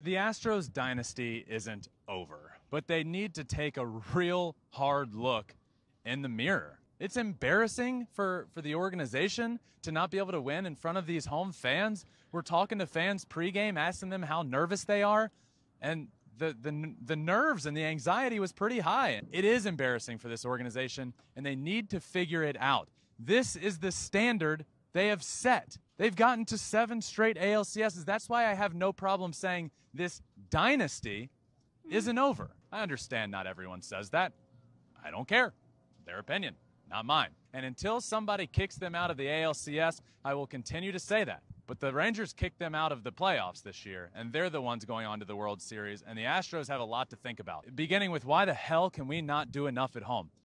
The Astros dynasty isn't over, but they need to take a real hard look in the mirror. It's embarrassing for, for the organization to not be able to win in front of these home fans. We're talking to fans pregame, asking them how nervous they are, and the, the, the nerves and the anxiety was pretty high. It is embarrassing for this organization, and they need to figure it out. This is the standard they have set. They've gotten to seven straight ALCSs. That's why I have no problem saying this dynasty isn't over. I understand not everyone says that. I don't care. Their opinion, not mine. And until somebody kicks them out of the ALCS, I will continue to say that. But the Rangers kicked them out of the playoffs this year, and they're the ones going on to the World Series. And the Astros have a lot to think about, beginning with why the hell can we not do enough at home?